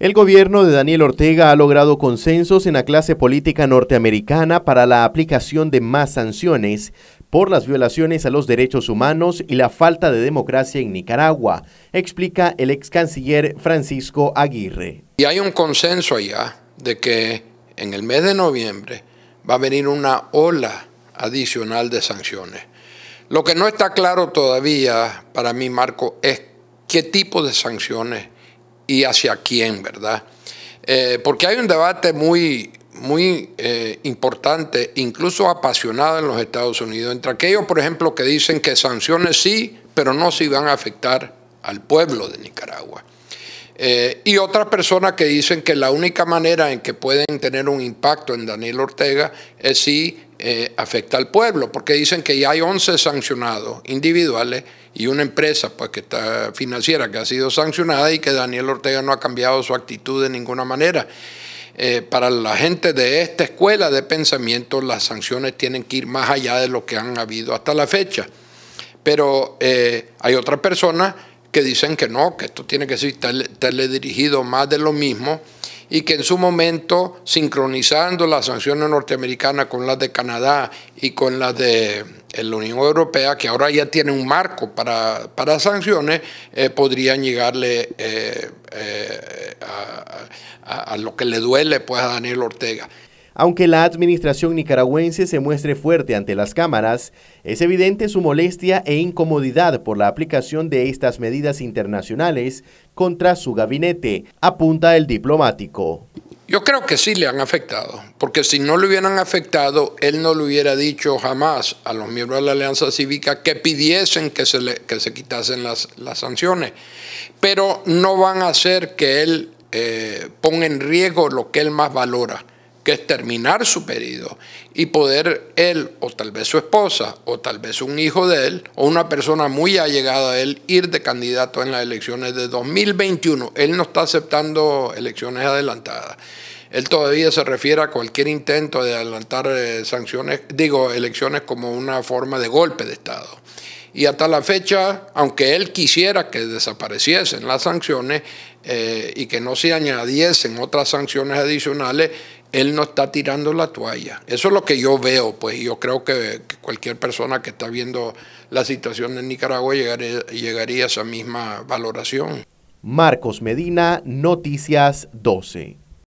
El gobierno de Daniel Ortega ha logrado consensos en la clase política norteamericana para la aplicación de más sanciones por las violaciones a los derechos humanos y la falta de democracia en Nicaragua, explica el ex canciller Francisco Aguirre. Y hay un consenso allá de que en el mes de noviembre va a venir una ola adicional de sanciones. Lo que no está claro todavía para mí, Marco, es qué tipo de sanciones y hacia quién, ¿verdad? Eh, porque hay un debate muy, muy eh, importante, incluso apasionado en los Estados Unidos, entre aquellos, por ejemplo, que dicen que sanciones sí, pero no si van a afectar al pueblo de Nicaragua. Eh, y otras personas que dicen que la única manera en que pueden tener un impacto en Daniel Ortega es si afecta al pueblo, porque dicen que ya hay 11 sancionados individuales y una empresa pues, que está financiera que ha sido sancionada y que Daniel Ortega no ha cambiado su actitud de ninguna manera. Eh, para la gente de esta escuela de pensamiento, las sanciones tienen que ir más allá de lo que han habido hasta la fecha. Pero eh, hay otras personas que dicen que no, que esto tiene que ser dirigido más de lo mismo y que en su momento, sincronizando las sanciones norteamericanas con las de Canadá y con las de eh, la Unión Europea, que ahora ya tiene un marco para, para sanciones, eh, podrían llegarle eh, a, a, lo que le duele pues, a Daniel Ortega. Aunque la administración nicaragüense se muestre fuerte ante las cámaras, es evidente su molestia e incomodidad por la aplicación de estas medidas internacionales contra su gabinete, apunta el diplomático. Yo creo que sí le han afectado, porque si no le hubieran afectado, él no le hubiera dicho jamás a los miembros de la Alianza Cívica que pidiesen que se, le, que se quitasen las, las sanciones. Pero no van a hacer que él eh, ponga en riesgo lo que él más valora, que es terminar su periodo y poder él, o tal vez su esposa, o tal vez un hijo de él, o una persona muy allegada a él, ir de candidato en las elecciones de 2021. Él no está aceptando elecciones adelantadas. Él todavía se refiere a cualquier intento de adelantar eh, sanciones, digo, elecciones como una forma de golpe de Estado. Y hasta la fecha, aunque él quisiera que desapareciesen las sanciones eh, y que no se añadiesen otras sanciones adicionales, él no está tirando la toalla. Eso es lo que yo veo, pues yo creo que, cualquier persona que está viendo la situación en Nicaragua llegaría, llegaría a esa misma valoración. Marcos Medina, Noticias 12.